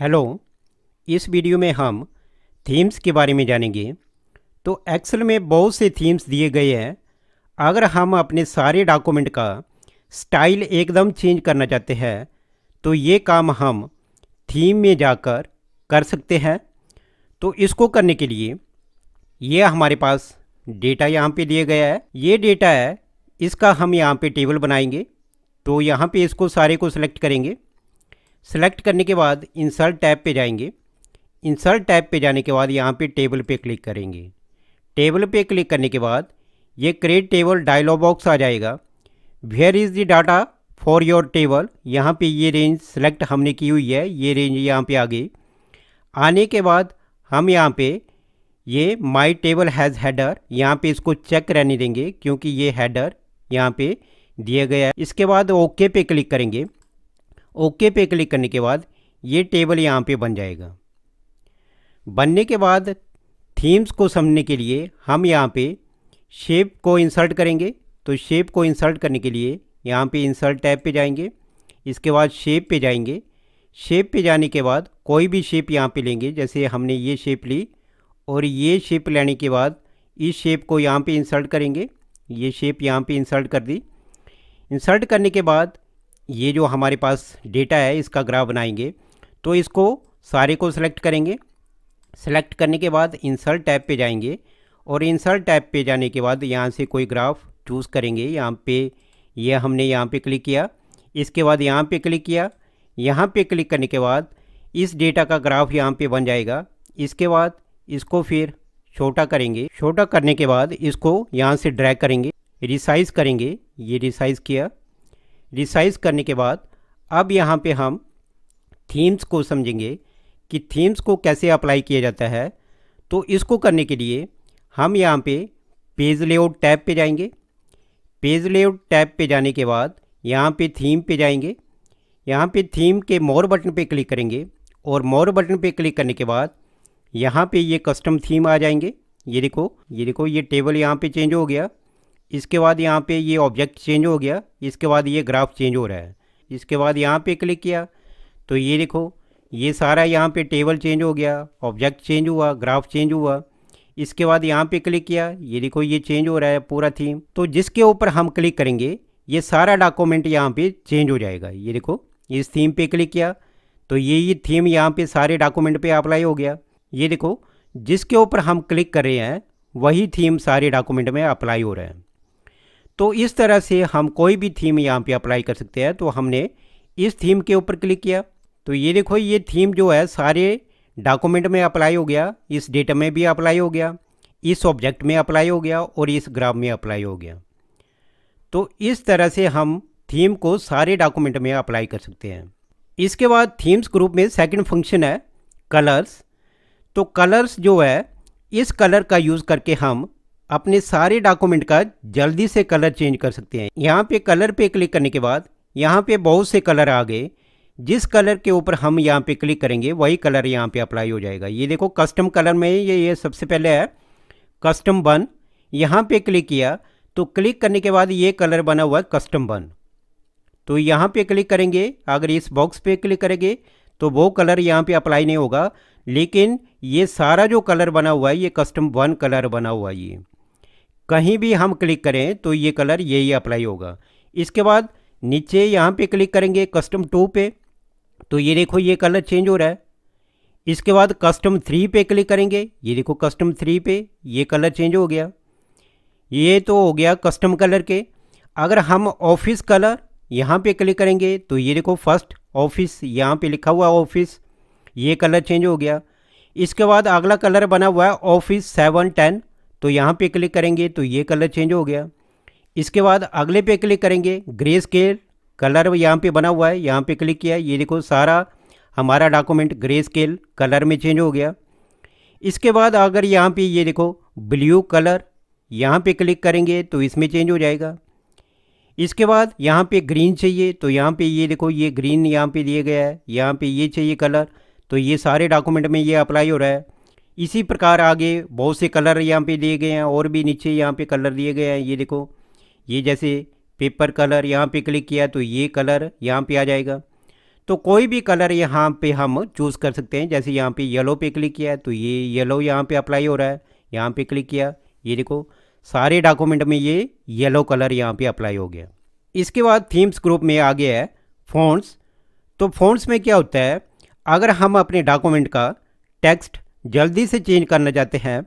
Hello, इस video में हम थीम्स के बारे में जानेंगे। तो एक्सेल में बहुत से थीम्स दिए गए हैं। अगर हम अपने सारे डॉक्यूमेंट का स्टाइल एकदम चेंज करना चाहते हैं तो ये काम हम थीम में जाकर कर सकते हैं। तो इसको करने के लिए ये हमारे पास डेटा यहाँ पे दिया गया है। ये डेटा है, इसका हम यहाँ पे टेबल बनाएँगे। तो यहाँ पे इसको सारे को सिलेक्ट करेंगे। सेलेक्ट करने के बाद इंसर्ट टैब पे जाएँगे। इंसर्ट टैब पे जाने के बाद यहाँ पे टेबल पे क्लिक करेंगे। टेबल पे क्लिक करने के बाद ये क्रिएट टेबल डायलॉग बॉक्स आ जाएगा। Where is the data for your table यहाँ पे ये रेंज सेलेक्ट हमने की हुई है। ये रेंज यहाँ पे आ गई। आने के बाद हम यहाँ पे ये माई टेबल हैज़ हेडर यहाँ पे इसको चेक रहने देंगे क्योंकि ये हेडर यहाँ पे दिया गया है। इसके बाद ओके पे क्लिक करेंगे। ओके पे क्लिक करने के बाद ये टेबल यहाँ पे बन जाएगा। बनने के बाद थीम्स को समझने के लिए हम यहाँ पे शेप को इंसर्ट करेंगे। तो शेप को इंसर्ट करने के लिए यहाँ पे इंसर्ट टैब पे जाएँगे। इसके बाद शेप पे जाएँगे। शेप पे जाने के बाद कोई भी शेप यहाँ पे लेंगे। जैसे हमने ये शेप ली और ये शेप लेने के बाद इस शेप को यहाँ पे इंसर्ट करेंगे। ये शेप यहाँ पे इंसर्ट कर दी। इंसर्ट करने के बाद ये जो हमारे पास डेटा है, इसका ग्राफ बनाएँगे। तो इसको सारे को सिलेक्ट करेंगे। सेलेक्ट करने के बाद इंसर्ट टैब पे जाएँगे और इंसर्ट टैब पे जाने के बाद यहाँ से कोई ग्राफ चूज़ करेंगे। यहाँ पे ये यह हमने यहाँ पे क्लिक किया। इसके बाद यहाँ पे क्लिक किया। यहाँ पे क्लिक करने के बाद इस डेटा का ग्राफ यहाँ पे बन जाएगा। इसके बाद इसको फिर छोटा करेंगे। छोटा करने के बाद इसको यहाँ से ड्रैग करेंगे। रिसाइज़ करेंगे। ये रिसाइज़ किया। रिसाइज़ करने के बाद, अब यहाँ पे हम थीम्स को समझेंगे कि थीम्स को कैसे अप्लाई किया जाता है। तो इसको करने के लिए हम यहाँ पे पेज लेआउट टैब पे जाएँगे। पेज लेआउट टैब पे जाने के बाद यहाँ पे थीम पे जाएँगे। यहाँ पे थीम के मोर बटन पे क्लिक करेंगे और मोर बटन पे क्लिक करने के बाद यहाँ पे ये कस्टम थीम आ जाएँगे। ये देखो ये देखो, ये टेबल यहाँ पे चेंज हो गया। इसके बाद यहाँ पे ये ऑब्जेक्ट चेंज हो गया। इसके बाद ये ग्राफ चेंज हो रहा है। इसके बाद यहाँ पे क्लिक किया। तो ये देखो, ये सारा यहाँ पे टेबल चेंज हो गया। ऑब्जेक्ट चेंज हुआ ग्राफ चेंज हुआ। इसके बाद यहाँ पे क्लिक किया। ये देखो, ये चेंज हो रहा है पूरा थीम तो जिसके ऊपर हम क्लिक करेंगे, ये सारा डॉक्यूमेंट यहाँ पे चेंज हो जाएगा। ये देखो, इस थीम पे क्लिक किया। तो ये ये थीम यहाँ पे सारे डॉक्यूमेंट पे अप्लाई हो गया। ये देखो, जिसके ऊपर हम क्लिक कर रहे हैं, वही थीम सारे डॉक्यूमेंट में अप्लाई हो रहा है। तो इस तरह से हम कोई भी थीम यहाँ पे अप्लाई कर सकते हैं तो हमने इस थीम के ऊपर क्लिक किया। तो ये देखो, ये थीम जो है, सारे डॉक्यूमेंट में अप्लाई हो गया, इस डेटा में भी अप्लाई हो गया, इस ऑब्जेक्ट में अप्लाई हो गया और इस ग्राफ में अप्लाई हो गया। तो इस तरह से हम थीम को सारे डॉक्यूमेंट में अप्लाई कर सकते हैं। इसके बाद थीम्स ग्रुप में सेकंड फ़ंक्शन है कलर्स तो कलर्स जो है, इस कलर का यूज़ करके हम अपने सारे डॉक्यूमेंट का जल्दी से कलर चेंज कर सकते हैं। यहाँ पे कलर पे क्लिक करने के बाद, यहाँ पे बहुत से कलर आ गए। जिस कलर के ऊपर हम यहाँ पे क्लिक करेंगे, वही कलर यहाँ पे अप्लाई हो जाएगा। ये देखो कस्टम कलर में ये ये सबसे पहले है। कस्टम वन यहाँ पे क्लिक किया तो क्लिक करने के बाद ये कलर बना हुआ है कस्टम वन तो यहाँ पे क्लिक करेंगे, अगर इस बॉक्स पे क्लिक करेंगे तो वो कलर यहाँ पे अप्लाई नहीं होगा। लेकिन ये सारा जो कलर बना हुआ है, ये कस्टम वन कलर बना हुआ है ये। कहीं भी हम क्लिक करें तो ये कलर यही अप्लाई होगा। इसके बाद नीचे यहाँ पे क्लिक करेंगे कस्टम टू पे तो ये देखो ये कलर चेंज हो रहा है। इसके बाद कस्टम थ्री पे क्लिक करेंगे, ये देखो कस्टम थ्री पे ये कलर चेंज हो गया। ये तो हो गया कस्टम कलर के। अगर हम ऑफ़िस कलर यहाँ पे क्लिक करेंगे तो ये देखो फ़र्स्ट ऑफ़िस यहाँ पे लिखा हुआ ऑफ़िस ये कलर चेंज हो गया। इसके बाद अगला कलर बना हुआ है ऑफ़िस सेवन टेन तो यहाँ पे क्लिक करेंगे तो ये कलर चेंज हो गया। इसके बाद अगले पे क्लिक करेंगे ग्रे स्केल कलर यहाँ पे बना हुआ है, यहाँ पे क्लिक किया ये देखो सारा हमारा डॉक्यूमेंट ग्रे स्केल कलर में चेंज हो गया। इसके बाद अगर यहाँ पे ये देखो ब्लू कलर यहाँ पे क्लिक करेंगे तो इसमें चेंज हो जाएगा। इसके बाद यहाँ पे ग्रीन चाहिए तो यहाँ पे ये देखो ये ग्रीन यहाँ पे दिया गया है, यहाँ पे ये चाहिए कलर तो ये सारे डॉक्यूमेंट में ये अप्लाई हो रहा है। इसी प्रकार आगे बहुत से कलर यहाँ पे दिए गए हैं, और भी नीचे यहाँ पे कलर दिए गए हैं। ये देखो, ये जैसे पेपर कलर यहाँ पे क्लिक किया तो ये कलर यहाँ पे आ जाएगा। तो कोई भी कलर यहाँ पे हम चूज़ कर सकते हैं। जैसे यहाँ पे येलो पे क्लिक किया तो ये येलो यहाँ पे अप्लाई हो रहा है। यहाँ पे क्लिक किया, ये देखो, सारे डॉक्यूमेंट में ये येलो कलर यहाँ पे अप्लाई हो गया। इसके बाद थीम्स ग्रुप में आ गया है फ़ोन्स तो फ़ॉन्ट्स में क्या होता है, अगर हम अपने डॉक्यूमेंट का टेक्स्ट जल्दी से चेंज करना चाहते हैं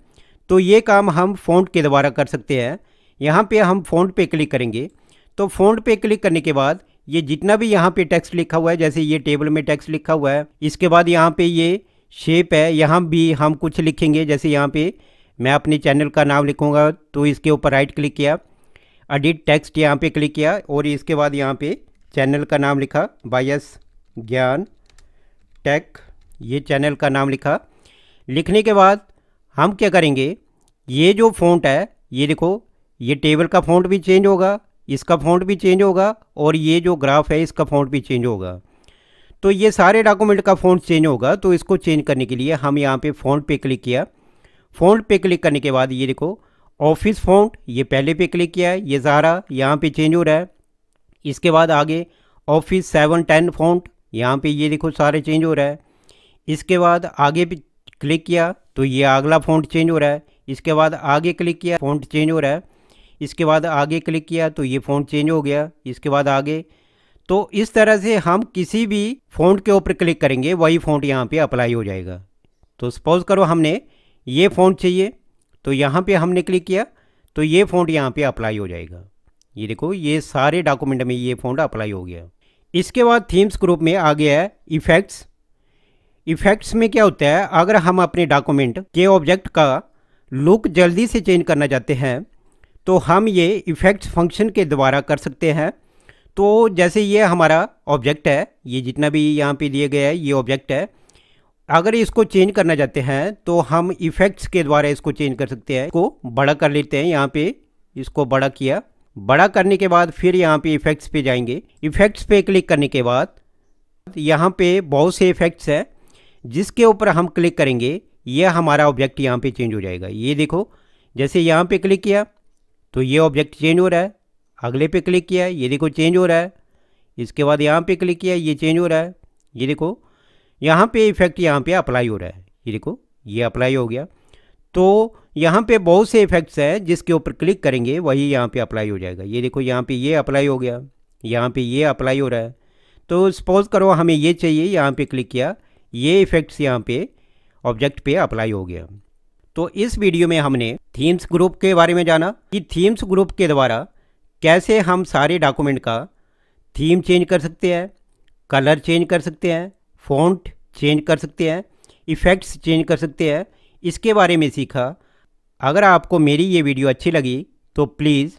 तो ये काम हम फ़ॉन्ट के द्वारा कर सकते हैं। यहाँ पे हम फ़ॉन्ट पे क्लिक करेंगे। तो फ़ॉन्ट पे क्लिक करने के बाद ये जितना भी यहाँ पे टेक्स्ट लिखा हुआ है, जैसे ये टेबल में टेक्स्ट लिखा हुआ है, इसके बाद यहाँ पे ये शेप है, यहाँ भी हम कुछ लिखेंगे। जैसे यहाँ पे मैं अपने चैनल का नाम लिखूँगा तो इसके ऊपर राइट क्लिक किया एडिट टेक्स्ट यहाँ पे क्लिक किया, और इसके बाद यहाँ पे चैनल का नाम लिखा बायस ज्ञान टेक ये चैनल का नाम लिखा लिखने के बाद हम क्या करेंगे? ये जो फ़ॉन्ट है, ये देखो, ये टेबल का फ़ॉन्ट भी चेंज होगा, इसका फ़ॉन्ट भी चेंज होगा और ये जो ग्राफ है, इसका फ़ॉन्ट भी चेंज होगा। तो ये सारे डॉक्यूमेंट का फ़ॉन्ट चेंज होगा तो इसको चेंज करने के लिए हम यहाँ पे फ़ॉन्ट पे क्लिक किया। फ़ॉन्ट पे क्लिक करने के बाद ये देखो ऑफ़िस फ़ॉन्ट ये पहले पे क्लिक किया है, ये सारा यहाँ पे चेंज हो रहा है। इसके बाद आगे ऑफ़िस सेवन टेन फ़ॉन्ट यहाँ पे ये देखो सारे चेंज हो रहा है। इसके बाद आगे भी क्लिक किया तो ये अगला फ़ॉन्ट चेंज हो रहा है। इसके बाद आगे क्लिक किया फ़ॉन्ट चेंज हो रहा है। इसके बाद आगे क्लिक किया तो ये फ़ॉन्ट चेंज हो गया। इसके बाद आगे। तो इस तरह से हम किसी भी फ़ॉन्ट के ऊपर क्लिक करेंगे, वही फ़ॉन्ट यहाँ पे अप्लाई हो जाएगा। तो सपोज़ करो हमने ये फ़ॉन्ट चाहिए तो यहाँ पे हमने क्लिक किया तो ये फ़ॉन्ट यहाँ पे अप्लाई हो जाएगा। ये देखो, ये सारे डॉक्यूमेंट में ये फ़ॉन्ट अप्लाई हो गया। इसके बाद थीम्स ग्रुप में आ गया है इफ़ेक्ट्स इफ़ेक्ट्स में क्या होता है, अगर हम अपने डॉक्यूमेंट के ऑब्जेक्ट का लुक जल्दी से चेंज करना चाहते हैं तो हम ये इफ़ेक्ट्स फ़ंक्शन के द्वारा कर सकते हैं। तो जैसे ये हमारा ऑब्जेक्ट है, ये जितना भी यहाँ पे दिए गया है, ये ऑब्जेक्ट है। अगर इसको चेंज करना चाहते हैं तो हम इफ़ेक्ट्स के द्वारा इसको चेंज कर सकते हैं। इसको बड़ा कर लेते हैं यहाँ पे, इसको बड़ा किया। बड़ा करने के बाद फिर यहाँ पे इफ़ेक्ट्स पे जाएँगे। इफ़ेक्ट्स पे क्लिक करने के बाद यहाँ पे बहुत से इफ़ेक्ट्स हैं। जिसके ऊपर हम क्लिक करेंगे ये हमारा ऑब्जेक्ट यहाँ पे चेंज हो जाएगा ये देखो जैसे यहाँ पे क्लिक किया तो ये ऑब्जेक्ट चेंज हो रहा है अगले पे क्लिक किया ये देखो चेंज हो रहा है इसके बाद यहाँ पे क्लिक किया ये चेंज हो रहा है ये देखो यहाँ पे इफ़ेक्ट यहाँ पे अप्लाई हो रहा है ये देखो ये अप्लाई हो गया तो यहाँ पे बहुत से इफेक्ट्स हैं जिसके ऊपर क्लिक करेंगे वही यहाँ पे अप्लाई हो जाएगा ये देखो यहाँ पे ये अप्लाई हो गया यहाँ पे ये अप्लाई हो रहा है तो सपोज़ करो हमें ये चाहिए यहाँ पे क्लिक किया ये इफेक्ट्स यहाँ पे ऑब्जेक्ट पे अप्लाई हो गया। तो इस वीडियो में हमने थीम्स ग्रुप के बारे में जाना कि थीम्स ग्रुप के द्वारा कैसे हम सारे डॉक्यूमेंट का थीम चेंज कर सकते हैं कलर चेंज कर सकते हैं फ़ॉन्ट चेंज कर सकते हैं इफ़ेक्ट्स चेंज कर सकते हैं। इसके बारे में सीखा। अगर आपको मेरी ये वीडियो अच्छी लगी तो प्लीज़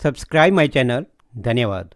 सब्सक्राइब माई चैनल धन्यवाद।